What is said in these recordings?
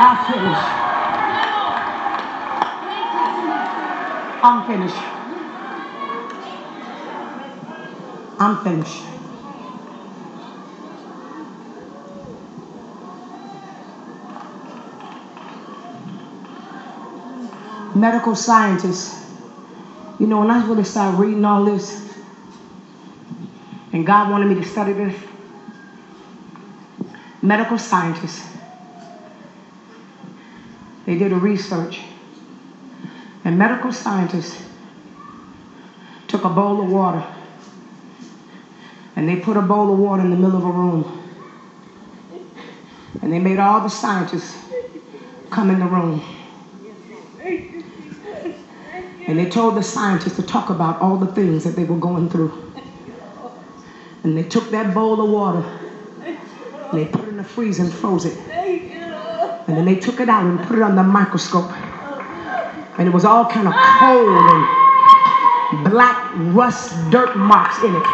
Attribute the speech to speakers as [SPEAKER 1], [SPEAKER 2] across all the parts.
[SPEAKER 1] I'm finished. I'm finished. I'm finished. Medical scientists. You know, when I really started reading all this, and God wanted me to study this, medical scientists, they did a research, and medical scientists took a bowl of water and they put a bowl of water in the middle of a room. And they made all the scientists come in the room. And they told the scientists to talk about all the things that they were going through. And they took that bowl of water and they put it in the freezer and froze it. And then they took it out and put it on the microscope. And it was all kind of cold and black rust dirt marks in it.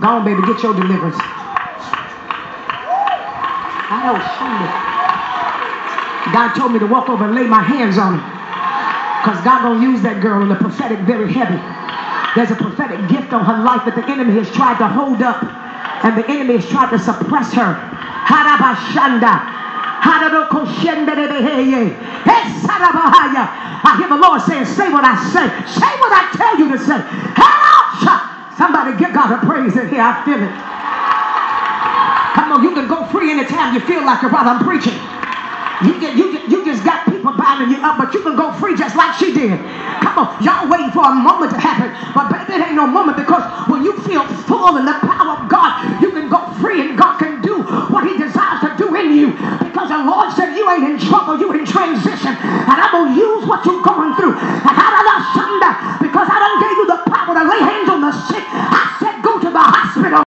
[SPEAKER 1] Go on, baby, get your deliverance. I don't shoot it. God told me to walk over and lay my hands on her. Because God gonna use that girl in the prophetic very heavy. There's a prophetic gift on her life that the enemy has tried to hold up. And the enemy has tried to suppress her. Harabashanda. I hear the Lord saying, say what I say. Say what I tell you to say. Somebody give God a praise in here. I feel it. Come on, you can go free anytime you feel like it while I'm preaching. You, get, you, get, you just got people binding you up, but you can go free just like she did. Come on, y'all waiting for a moment to happen, but baby, it ain't no moment because when you feel full in the power of God, you can go free and God can do what He desires to do in you the Lord said you ain't in trouble, you in transition.